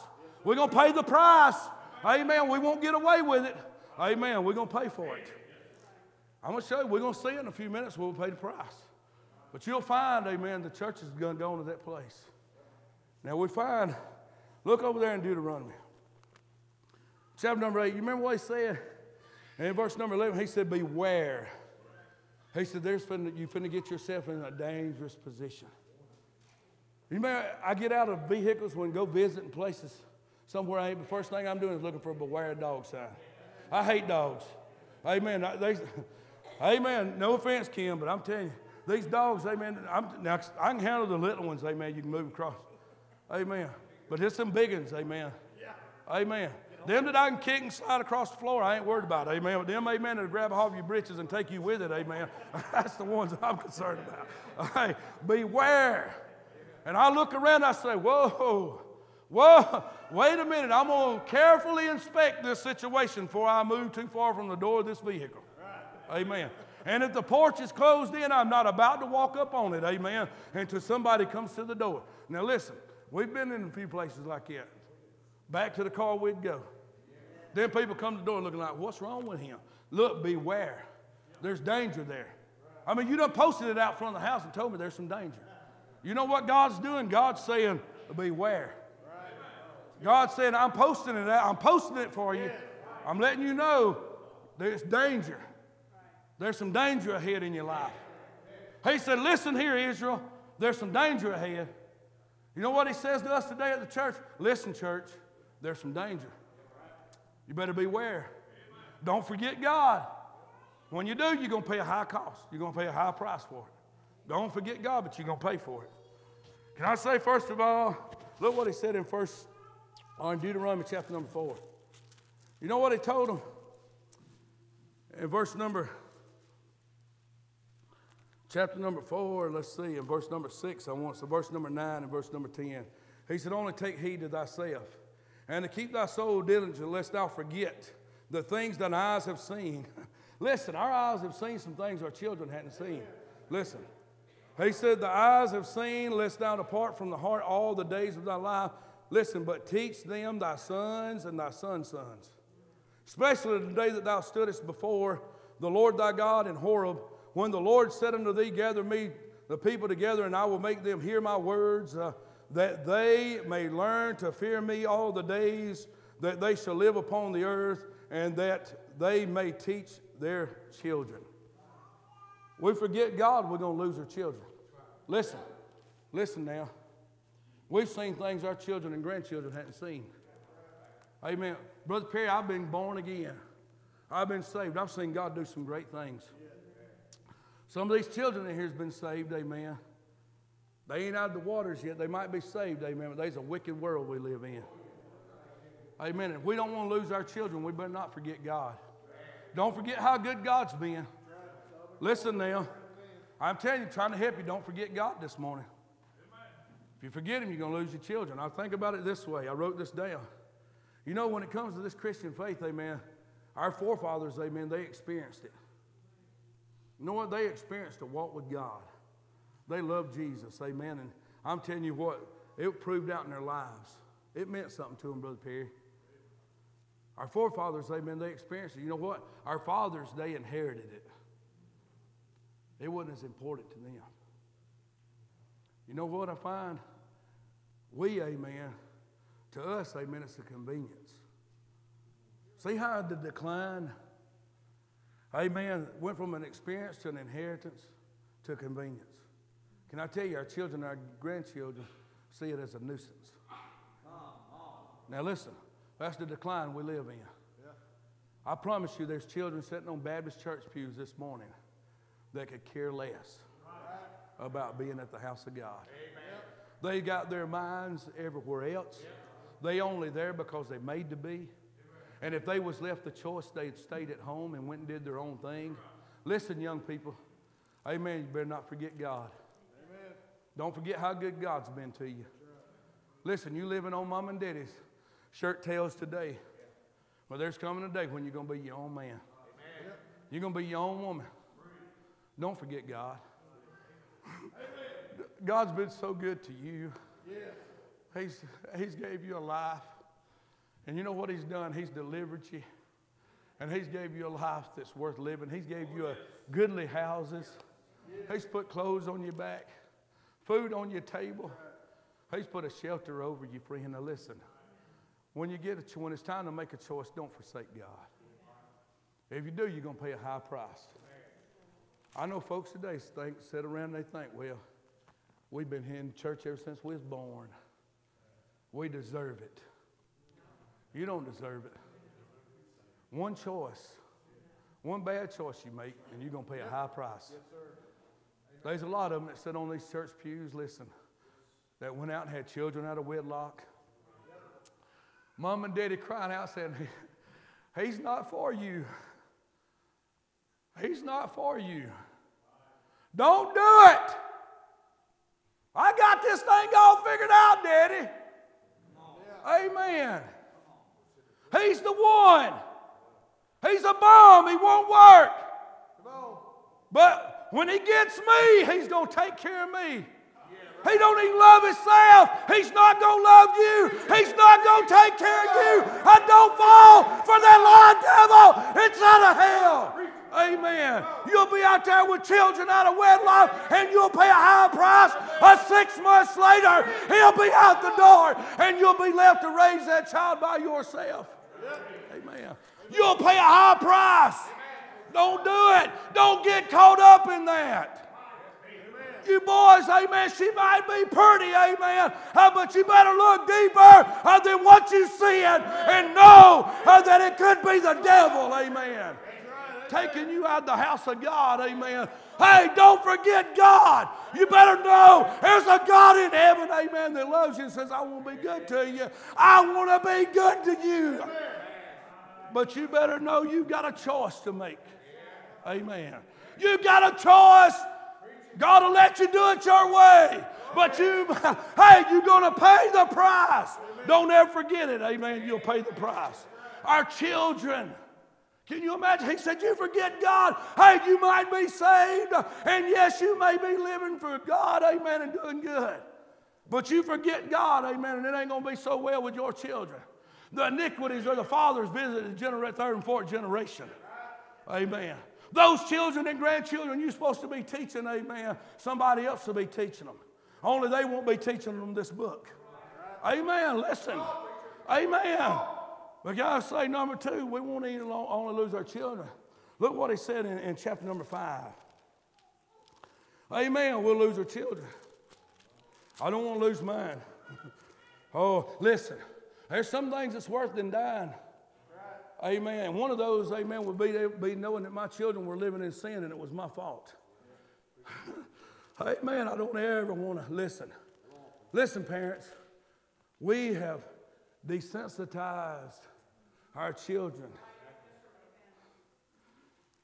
We're going to pay the price, amen. We won't get away with it, amen. We're going to pay for it. I'm going to show you, we're going to see in a few minutes we'll pay the price. But you'll find, amen, the church is going to go into that place. Now we find, look over there in Deuteronomy. Chapter number 8, you remember what he said? And in verse number 11, he said, Beware. He said, There's finna, you finna get yourself in a dangerous position. You remember, I get out of vehicles when I go visiting places somewhere I ain't, the first thing I'm doing is looking for a beware dog sign. I hate dogs. Amen. They, Amen. No offense, Kim, but I'm telling you, these dogs, amen. I'm, now, I can handle the little ones, amen. You can move across. Amen. But there's some big ones, amen. Amen. Them that I can kick and slide across the floor, I ain't worried about, amen. But them, amen, that'll grab a hold of your britches and take you with it, amen. That's the ones I'm concerned about. Hey, beware. And I look around, I say, whoa, whoa, wait a minute. I'm going to carefully inspect this situation before I move too far from the door of this vehicle. Amen. And if the porch is closed in, I'm not about to walk up on it. Amen. Until somebody comes to the door. Now, listen, we've been in a few places like that. Back to the car we'd go. Then people come to the door looking like, what's wrong with him? Look, beware. There's danger there. I mean, you done posted it out front of the house and told me there's some danger. You know what God's doing? God's saying, beware. God's saying, I'm posting it out. I'm posting it for you. I'm letting you know there's danger. There's some danger ahead in your life. He said, Listen here, Israel, there's some danger ahead. You know what he says to us today at the church? Listen, church, there's some danger. You better beware. Don't forget God. When you do, you're going to pay a high cost. You're going to pay a high price for it. Don't forget God, but you're going to pay for it. Can I say, first of all, look what he said in first, on Deuteronomy chapter number four. You know what he told them? In verse number chapter number four, let's see, in verse number six, I want so verse number nine and verse number ten. He said, Only take heed to thyself, and to keep thy soul diligent, lest thou forget the things thine eyes have seen. Listen, our eyes have seen some things our children hadn't seen. Listen. He said, The eyes have seen, lest thou depart from the heart all the days of thy life. Listen, but teach them thy sons and thy sons' sons. Especially the day that thou stoodest before the Lord thy God in Horeb when the Lord said unto thee, Gather me the people together, and I will make them hear my words, uh, that they may learn to fear me all the days that they shall live upon the earth, and that they may teach their children. We forget God, we're going to lose our children. Listen, listen now. We've seen things our children and grandchildren hadn't seen. Amen. Brother Perry, I've been born again. I've been saved. I've seen God do some great things. Some of these children in here has been saved, amen. They ain't out of the waters yet. They might be saved, amen, but there's a wicked world we live in. Amen. If we don't want to lose our children, we better not forget God. Don't forget how good God's been. Listen now. I'm telling you, trying to help you, don't forget God this morning. If you forget Him, you're going to lose your children. I think about it this way. I wrote this down. You know, when it comes to this Christian faith, amen, our forefathers, amen, they experienced it. You know what? They experienced a walk with God. They loved Jesus, amen. And I'm telling you what, it proved out in their lives. It meant something to them, Brother Perry. Our forefathers, amen, they experienced it. You know what? Our fathers, they inherited it. It wasn't as important to them. You know what I find? We, amen, to us, amen, it's a convenience. See how the decline, amen, went from an experience to an inheritance to convenience. Can I tell you, our children, our grandchildren see it as a nuisance. Now listen, that's the decline we live in. I promise you, there's children sitting on Baptist church pews this morning that could care less about being at the house of God. They got their minds everywhere else. They only there because they made to be. And if they was left the choice, they'd stayed at home and went and did their own thing. Listen, young people, amen, you better not forget God. Amen. Don't forget how good God's been to you. Listen, you living on mom and daddy's shirt tails today. Well, there's coming a day when you're going to be your own man. Amen. You're going to be your own woman. Don't forget God. God's been so good to you. Yes. He's, he's gave you a life. And you know what he's done? He's delivered you. And he's gave you a life that's worth living. He's gave you a goodly houses. He's put clothes on your back, food on your table. He's put a shelter over you, friend. Now listen, when you get a, when it's time to make a choice, don't forsake God. If you do, you're going to pay a high price. I know folks today think, sit around and they think, well, we've been here in church ever since we was born. We deserve it. You don't deserve it. One choice, one bad choice you make, and you're going to pay a high price. There's a lot of them that sit on these church pews, listen, that went out and had children out of wedlock. Mom and daddy crying out saying, He's not for you. He's not for you. Don't do it. I got this thing all figured out, Daddy. Amen. He's the one. He's a bum. He won't work. But when he gets me, he's going to take care of me. He don't even love himself. He's not going to love you. He's not going to take care of you. I don't fall for that lying devil. It's out of hell. Amen. You'll be out there with children out of wedlock and you'll pay a high price. A six months later, he'll be out the door and you'll be left to raise that child by yourself. Amen. You'll pay a high price. Don't do it. Don't get caught up in that. You boys, amen, she might be pretty, amen, uh, but you better look deeper uh, than what you see and, and know uh, that it could be the devil, amen taking you out of the house of God. Amen. Hey, don't forget God. You better know there's a God in heaven, amen, that loves you and says, I want to be good to you. I want to be good to you. But you better know you've got a choice to make. Amen. You've got a choice. God will let you do it your way. But you, hey, you're going to pay the price. Don't ever forget it. Amen. You'll pay the price. Our children, can you imagine? He said, You forget God. Hey, you might be saved, and yes, you may be living for God, amen, and doing good. But you forget God, amen, and it ain't going to be so well with your children. The iniquities of the fathers visited the third and fourth generation. Amen. Those children and grandchildren you're supposed to be teaching, amen. Somebody else will be teaching them. Only they won't be teaching them this book. Amen. Listen. Amen. But God say, number two, we won't even only lose our children. Look what he said in, in chapter number five. Amen. We'll lose our children. I don't want to lose mine. oh, listen. There's some things that's worth than dying. Right. Amen. One of those, amen, would be, be knowing that my children were living in sin and it was my fault. amen. I don't ever want to listen. Listen, parents, we have desensitized our children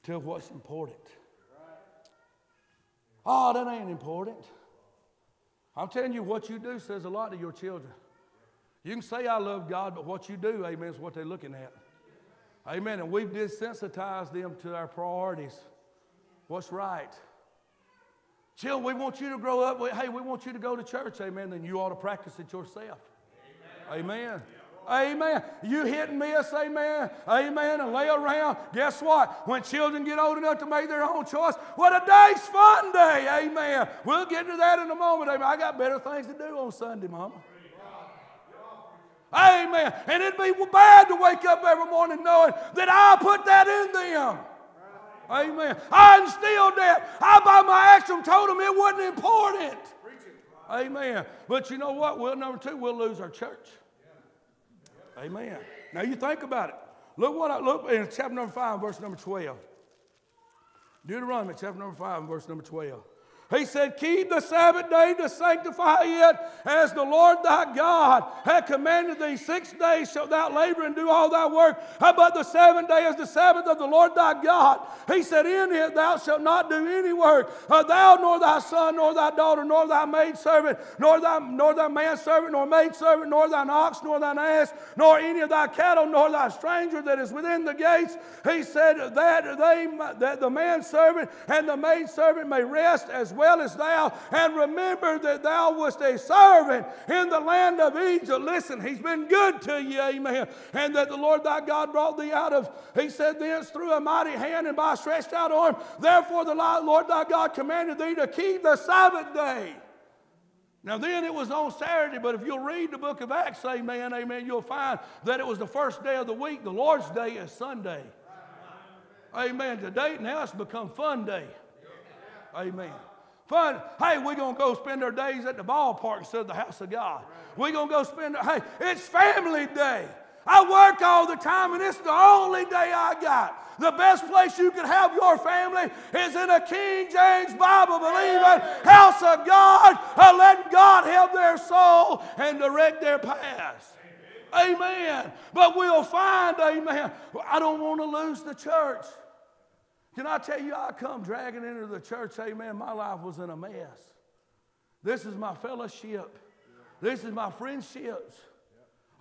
to what's important. Oh, that ain't important. I'm telling you, what you do says a lot to your children. You can say, I love God, but what you do, amen, is what they're looking at. Amen. And we've desensitized them to our priorities. What's right? Children, we want you to grow up. Hey, we want you to go to church. Amen. Then you ought to practice it yourself. Amen. Amen. Amen. You hit and miss, amen, amen, and lay around. Guess what? When children get old enough to make their own choice, what a day's fun day, amen. We'll get to that in a moment, amen. I got better things to do on Sunday, Mama. Amen. And it'd be bad to wake up every morning knowing that I put that in them. Amen. I instilled that. I, by my action, told them it wasn't important. Amen. But you know what? Well, number two, we'll lose our church. Amen. Now you think about it. Look what I look in chapter number five, verse number 12. Deuteronomy chapter number five, verse number 12. He said, Keep the Sabbath day to sanctify it as the Lord thy God had commanded thee. Six days shalt thou labor and do all thy work. But the seventh day is the Sabbath of the Lord thy God. He said, In it thou shalt not do any work. Uh, thou, nor thy son, nor thy daughter, nor thy maidservant, nor thy, nor thy manservant, nor maidservant, nor thine ox, nor thine ass, nor any of thy cattle, nor thy stranger that is within the gates. He said that, they, that the manservant and the maidservant may rest as well as thou, and remember that thou wast a servant in the land of Egypt. Listen, he's been good to you, amen. And that the Lord thy God brought thee out of, he said, thence through a mighty hand and by a stretched out arm. Therefore, the Lord thy God commanded thee to keep the Sabbath day. Now, then it was on Saturday, but if you'll read the book of Acts, amen, amen, you'll find that it was the first day of the week. The Lord's day is Sunday. Amen. Today, now it's become fun day. Amen. Fun. Hey, we're going to go spend our days at the ballpark instead of the house of God. We're going to go spend, hey, it's family day. I work all the time, and it's the only day I got. The best place you can have your family is in a King James Bible believing house of God, letting God help their soul and direct their paths. Amen. But we'll find, amen, I don't want to lose the church. Can I tell you, I come dragging into the church, amen. My life was in a mess. This is my fellowship. This is my friendships.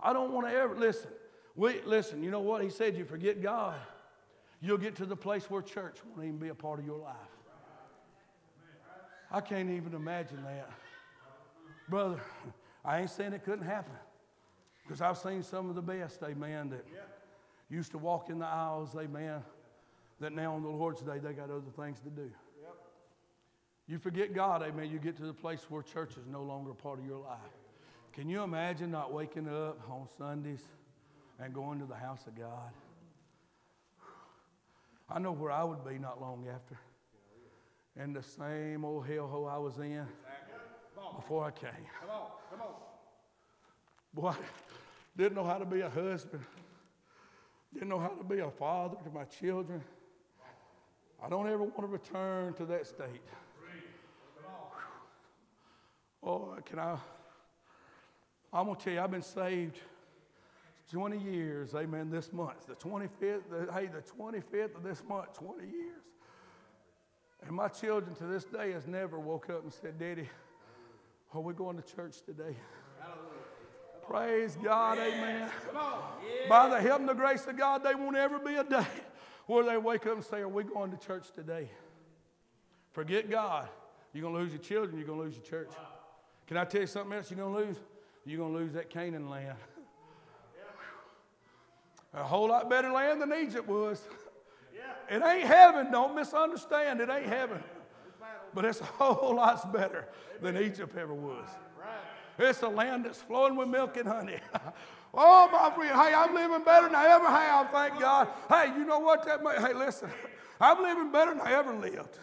I don't want to ever listen. We listen, you know what? He said you forget God. You'll get to the place where church won't even be a part of your life. I can't even imagine that. Brother, I ain't saying it couldn't happen. Because I've seen some of the best, amen, that used to walk in the aisles, amen that now on the Lord's Day they got other things to do. Yep. You forget God, amen. You get to the place where church is no longer a part of your life. Can you imagine not waking up on Sundays and going to the house of God? I know where I would be not long after. In the same old hellhole I was in before I came. Come on, come on. Boy, didn't know how to be a husband. Didn't know how to be a father to my children. I don't ever want to return to that state. Oh, can I? I'm going to tell you, I've been saved 20 years, amen, this month. The 25th, the, hey, the 25th of this month, 20 years. And my children to this day has never woke up and said, Daddy, are we going to church today? Praise God, amen. By the help and the grace of God, they won't ever be a day or they wake up and say, Are we going to church today? Forget God. You're going to lose your children, you're going to lose your church. Can I tell you something else you're going to lose? You're going to lose that Canaan land. A whole lot better land than Egypt was. It ain't heaven, don't misunderstand. It ain't heaven. But it's a whole lot better than Egypt ever was. It's a land that's flowing with milk and honey. Oh, my friend, hey, I'm living better than I ever have, thank God. Hey, you know what that may, hey, listen, I'm living better than I ever lived.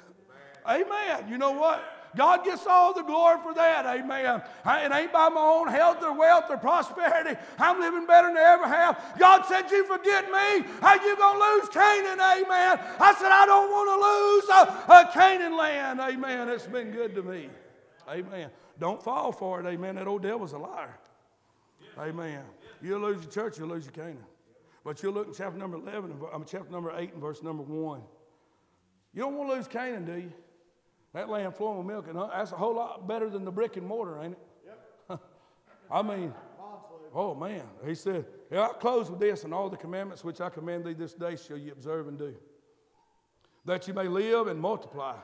Amen. You know what? God gets all the glory for that. Amen. It ain't by my own health or wealth or prosperity. I'm living better than I ever have. God said, You forget me. How you going to lose Canaan? Amen. I said, I don't want to lose a, a Canaan land. Amen. It's been good to me. Amen. Don't fall for it. Amen. That old devil's a liar. Amen. You'll lose your church, you'll lose your Canaan. But you'll look in chapter number 11, I mean, chapter number 8 and verse number 1. You don't want to lose Canaan, do you? That land flowing with milk and honey, that's a whole lot better than the brick and mortar, ain't it? Yep. I mean, oh man. He said, yeah, I'll close with this, and all the commandments which I command thee this day shall you observe and do, that you may live and multiply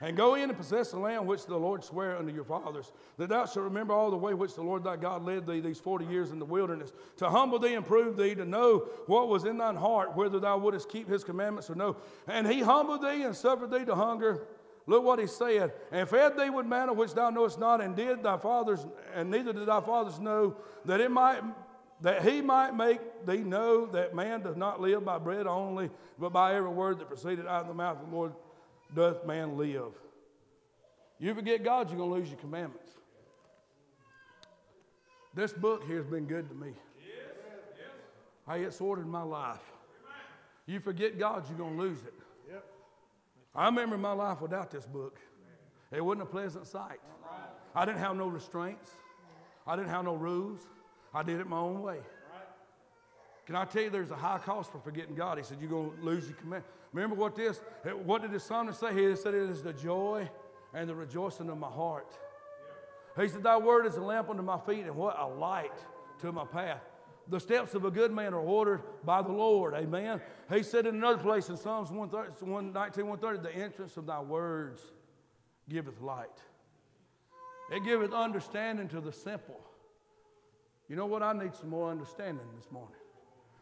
and go in and possess the land which the Lord sware unto your fathers, that thou shalt remember all the way which the Lord thy God led thee these forty years in the wilderness, to humble thee and prove thee, to know what was in thine heart, whether thou wouldest keep his commandments or no. And he humbled thee and suffered thee to hunger. Look what he said, and fed thee with manna which thou knowest not, and did thy fathers, and neither did thy fathers know, that it might that he might make thee know that man does not live by bread only, but by every word that proceeded out of the mouth of the Lord doth man live. You forget God, you're going to lose your commandments. This book here has been good to me. Hey, it's ordered my life. You forget God, you're going to lose it. I remember my life without this book. It wasn't a pleasant sight. I didn't have no restraints. I didn't have no rules. I did it my own way. Can I tell you there's a high cost for forgetting God? He said, You're going to lose your command. Remember what this, what did the psalmist say? Here? He said, It is the joy and the rejoicing of my heart. He said, Thy word is a lamp unto my feet and what a light to my path. The steps of a good man are ordered by the Lord. Amen. He said in another place in Psalms 119, 130, the entrance of thy words giveth light. It giveth understanding to the simple. You know what? I need some more understanding this morning.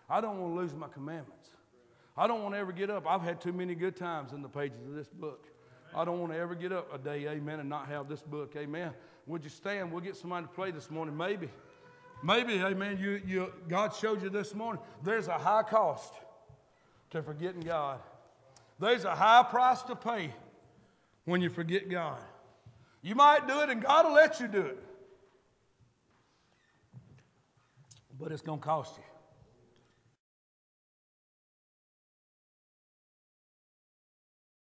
I don't want to lose my commandments. I don't want to ever get up. I've had too many good times in the pages of this book. I don't want to ever get up a day, amen, and not have this book, amen. Would you stand? We'll get somebody to play this morning, maybe. Maybe, amen, you, you, God showed you this morning. There's a high cost to forgetting God. There's a high price to pay when you forget God. You might do it, and God will let you do it. But it's going to cost you.